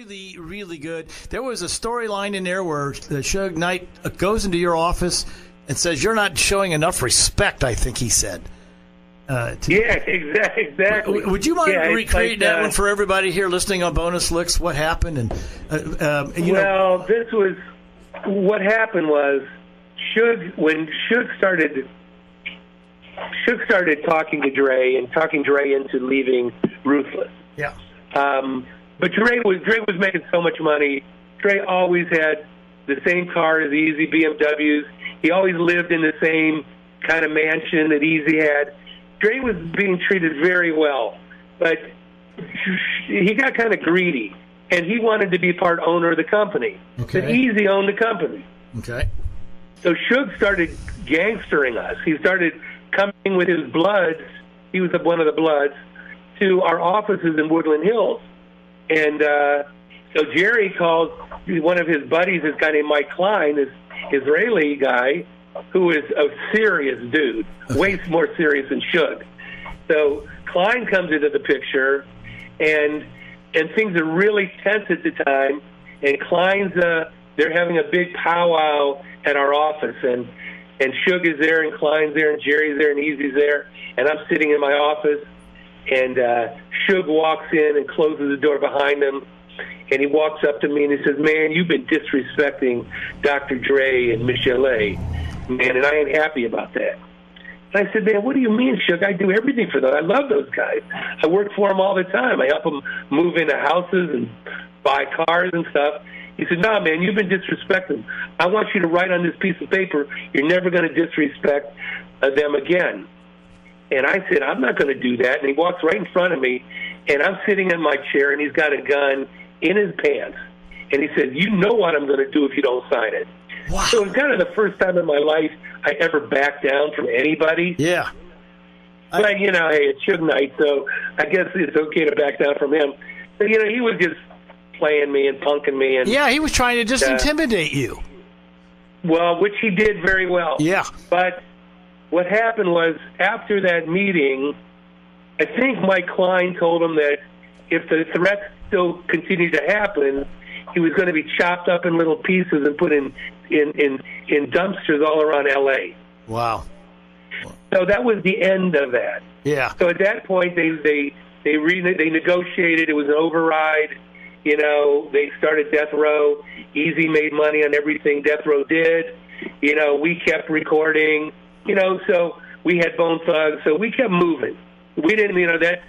really, really good. There was a storyline in there where the Suge Knight goes into your office and says, You're not showing enough respect, I think he said. Uh, to, yeah, exactly. exactly. Would you mind yeah, recreating like, that uh, one for everybody here listening on Bonus Licks? What happened? And uh, um, you well, know, this was what happened was Shug when Suge started Suge started talking to Dre and talking Dre into leaving Ruthless. Yeah. Um, but Dre was Dre was making so much money. Dre always had the same car as Eazy BMWs. He always lived in the same kind of mansion that Eazy had. Dre was being treated very well, but he got kind of greedy, and he wanted to be part owner of the company. Okay. But Eazy owned the company. Okay. So Suge started gangstering us. He started coming with his bloods. He was one of the bloods to our offices in Woodland Hills, and uh, so Jerry calls one of his buddies, this guy named Mike Klein, this Israeli guy, who is a serious dude, way more serious than Suge. So Klein comes into the picture, and and things are really tense at the time. And Klein's uh, they're having a big powwow at our office, and and Suge is there, and Klein's there, and Jerry's there, and Eazy's there, and I'm sitting in my office, and uh, Suge walks in and closes the door behind him and he walks up to me and he says, "Man, you've been disrespecting Dr. Dre and Michel'le, A. man, and I ain't happy about that." And I said, "Man, what do you mean, Suge? I do everything for them. I love those guys. I work for them all the time. I help them move into houses and buy cars and stuff." He said, "No, nah, man, you've been disrespecting. I want you to write on this piece of paper. You're never going to disrespect uh, them again." And I said, I'm not going to do that. And he walks right in front of me, and I'm sitting in my chair, and he's got a gun in his pants. And he said, You know what I'm going to do if you don't sign it. Wow. So it's kind of the first time in my life I ever backed down from anybody. Yeah. But, I, you know, hey, it's Suge Knight, so I guess it's okay to back down from him. But, you know, he was just playing me and punking me. and Yeah, he was trying to just uh, intimidate you. Well, which he did very well. Yeah. But what happened was after that meeting, I think Mike Klein told him that if the threats still continued to happen, he was going to be chopped up in little pieces and put in in in, in dumpsters all around L.A. Wow. So that was the end of that. Yeah. So at that point, they they they re- they negotiated. It was an override. You know, they started Death Row. Eazy made money on everything Death Row did. You know, we kept recording. You know, so we had Bone Thugs. So we kept moving. We didn't, you know, that